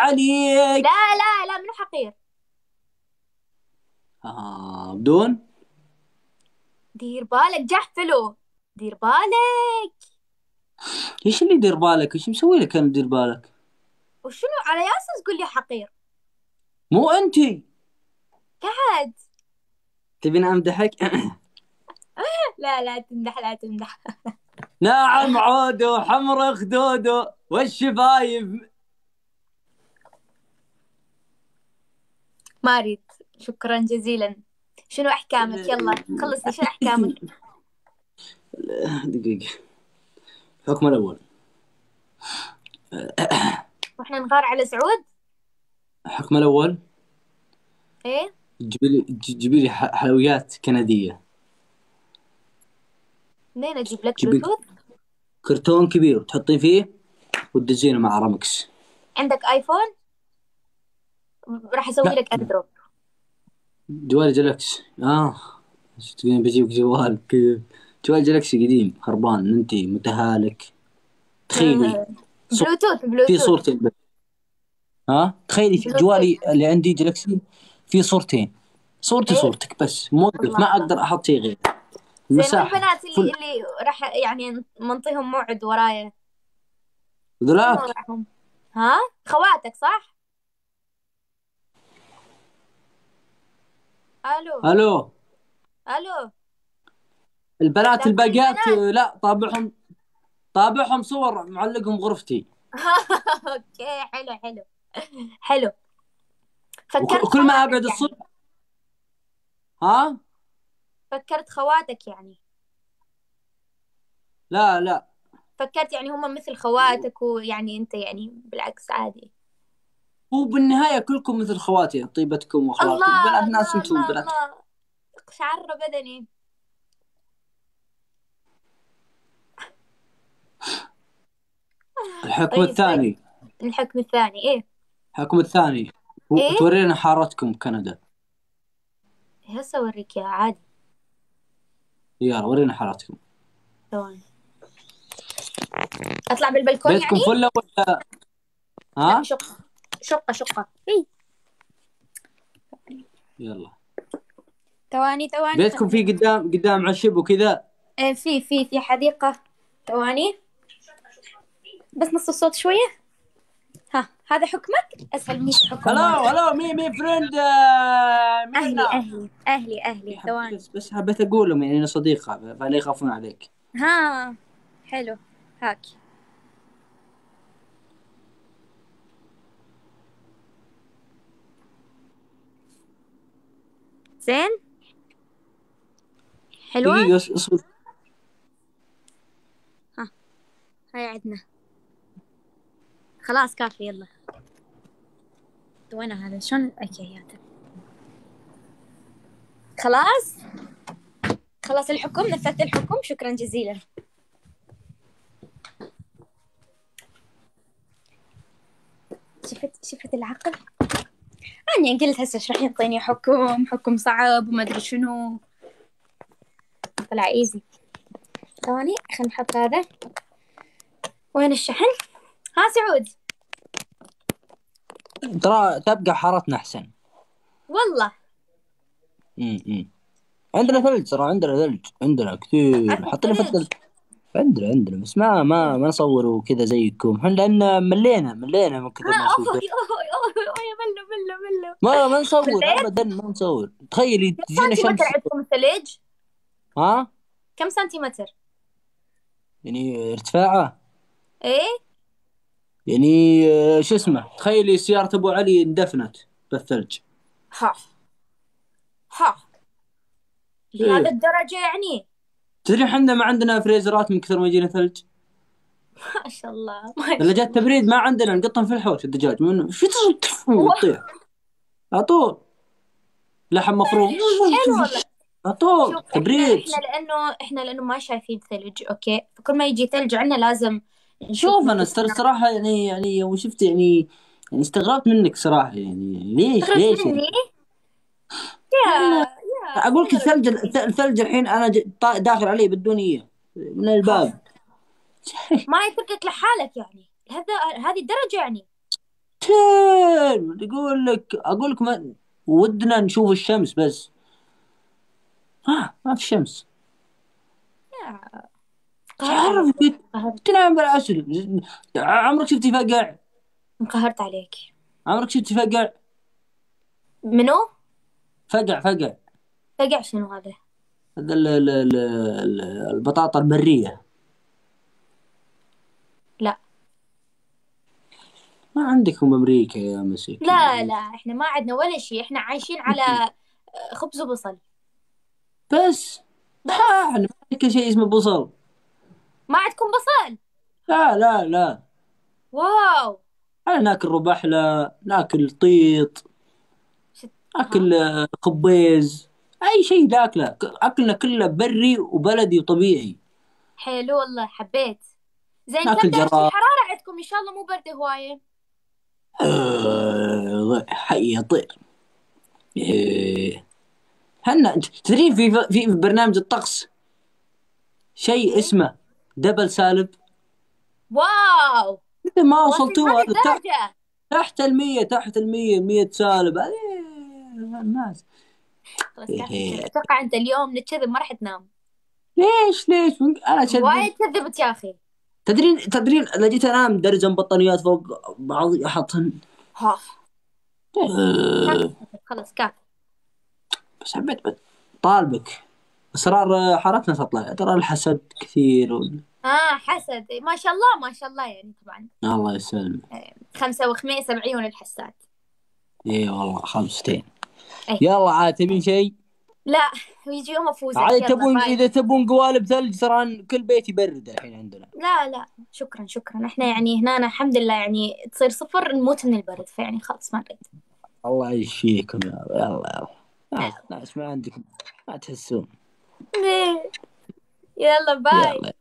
عليك. لا لا لا منو حقير؟ آه بدون. دير بالك جحفلو دير بالك. إيش اللي يدير بالك؟ إيش مسوي لك أنا دير بالك؟ وشنو؟ على يا أساس تقول لي حقير. مو انتي قعد. تبين أمدحك؟ لا لا تمدح لا تمدح. ناعم عودو حمر خدودو والشفايف ما اريد شكرا جزيلا. شنو أحكامك؟ يلا خلصي. شنو أحكامك؟ دقيقة. الحكم الأول. وإحنا نغار على سعود؟ الحكم الأول. إيه. جيبي لي جيبي لي ح- حلويات كندية. منين أجيب لك بلوتوث؟ كرتون كبير وتحطين فيه وتدزينه مع رمكس عندك آيفون؟ راح أسوي. لك AirDrop جوال جلاكسي آه. تقولين بجيب جوال كذا. جوال جلاكسي قديم خربان ننتي متهالك. تخيلي. بلوتوث في بلوتوث صورتين بس. ها تخيلي في جوالي اللي عندي جلاكسي في صورتين. صورتي إيه؟ صورتك بس. موقف. ما أقدر أحط شيء غير. زين المساحة البنات اللي فل- اللي راح يعني منطيهم موعد ورايا. ذولاك؟ ها؟ خواتك صح؟ ألو. ألو. ألو. البنات الباقيات. آه، لا طابعهم طابعهم صور معلقهم غرفتي. أوكي حلو حلو. حلو. فكرت وكل ما أبعد يعني. الصبح ها؟ فكرت خواتك يعني. لا لا. فكرت يعني هم مثل خواتك ويعني أنت يعني بالعكس عادي. هو بالنهايه كلكم مثل خواتي طيبتكم واخلاقكم الله بنات ناس أنتم بنات. شعر بدني. الحكم طيب، الثاني. الحكم الثاني إيه. الحكم الثاني. إيه؟ تورينا حارتكم كندا. هسه أوريك يا عادي. يلا ورينا حارتكم. ثواني أطلع بالبلكون بيتكم يعني؟ فله ولا ها؟ شقة شقة. اي يلا. ثواني ثواني بيتكم في قدام قدام عشب وكذا؟ إيه، في في في حديقة. ثواني بس نص الصوت شوية. ها هذا حكمك؟ اسهل مني حكم hello hello my my friend هنا؟ أهلي أهلي أهلي. ثواني بس بس حبيت أقول لهم يعني أنا صديقة فلا يخافون عليك. ها حلو. هاك. زين حلوة؟ أصبر. هاي عندنا. خلاص كافي يلا. وين هذا؟ شلون؟ أوكي خلاص؟ خلاص الحكم نفذت الحكم. شكرا جزيلا. شفت شفت العقل؟ أنا قلت هسه إيش راح يعطيني حكم؟ حكم صعب وما أدري شنو. طلع ايزي ثواني خلينا نحط هذا. وين الشحن؟ ها سعود. ترى تبقى حارتنا أحسن. والله. امم عندنا ثلج ترى عندنا ثلج. عندنا كثير. حطينا؟ الثلج عندنا عندنا بس ما ما ما نصور وكذا زيكم. إحنا لأن ملينا ملينا من كثر ما ها نشوف اوه ثلج. اوه اوه يا ملو ملو ملو ما ما نصور؟ ابدا ما نصور. تخيلي كم تجينا شمس. سنتيمتر عندكم الثلج؟ ها؟ كم سنتيمتر؟ يعني ارتفاعه؟ إيه؟ يعني آه، شو اسمه؟ تخيلي سيارة أبو علي اندفنت بالثلج. ها ها. إيه. لهذا الدرجة يعني؟ تدري إحنا ما عندنا فريزرات من كثر ما يجينا ثلج؟ ما شاء الله ما شاء ثلاجات تبريد ما عندنا نقطن في الحوش الدجاج. من شو تطيح على طول لحم مفروم. على طول تبريد. إحنا, لأنه إحنا لأنه ما شايفين ثلج أوكي؟ فكل ما يجي ثلج عندنا لازم شوف أنا صراحة يعني يعني يوم شفت يعني يعني استغربت منك صراحة يعني. ليش؟ ليش مني؟ يعني؟ يا أقول لك الثلج الثلج الحين أنا داخل عليه بالدنيا من الباب. ما يتركك لحالك يعني. هذا هذه الدرجة يعني. يقول لك أقول لك ما ودنا نشوف الشمس بس. ها ما في شمس. تعرف تنام بالعسل عمرك شفتي فقع؟ انقهرت عليك. عمرك شفتي فقع؟ منو؟ فقع فقع. فقع شنو هذا؟ هذا ال- ال- ال- ال- البطاطا البرية لا. ما عندكم أمريكا يا مسك لا لا إحنا ما عندنا ولا شيء إحنا عايشين على خبز وبصل. بس؟ لا إحنا ما عندك شيء اسمه بصل. ما عندكم بصل؟ لا لا لا. واو. إحنا ناكل ربحلة ناكل طيط ناكل آه، خبيز. أي شيء ناكله أكلنا كله بري وبلدي وطبيعي. حلو والله حبيت. زين كم درجة جراد. الحرارة عندكم؟ إن شاء الله مو برد هواية. آه، حي يطير. إيه. هنا أنت تدرين في في برنامج الطقس؟ شيء اسمه دبل سالب. واو! إذا ما وصلت وصلتوا هذه هذا تحت تحت المية تحت المية مية سالب. الناس. خلاص إيه. أتوقع أنت اليوم نتكذب ما راح تنام. ليش؟ ليش؟ أنا شد وايد كذبت يا أخي. تدرين تدرين اذا جيت أنام درجن بطانيات فوق بعض احطهن ها. آه، خلاص كافي. بس حبيت طالبك. اسرار حارتنا تطلع ترى الحسد كثير وال... آه حسد. ما شاء الله ما شاء الله يعني طبعا. الله يسلمك. خمسة وخميسة بعيون الحساد اي والله خمستين. أي. يلا عاد تبين شيء؟ لا ويجي يوم افوز عاد تبون إذا تبون قوالب ثلج ترى كل بيت يبرد الحين عندنا. لا لا شكرا شكرا. إحنا يعني هنا الحمد لله يعني تصير صفر نموت من البرد فيعني خلاص ما نريد الله يشفيكم يلا يلا. يلا. ناس ما عندكم ما تحسون. يلا باي. يلا.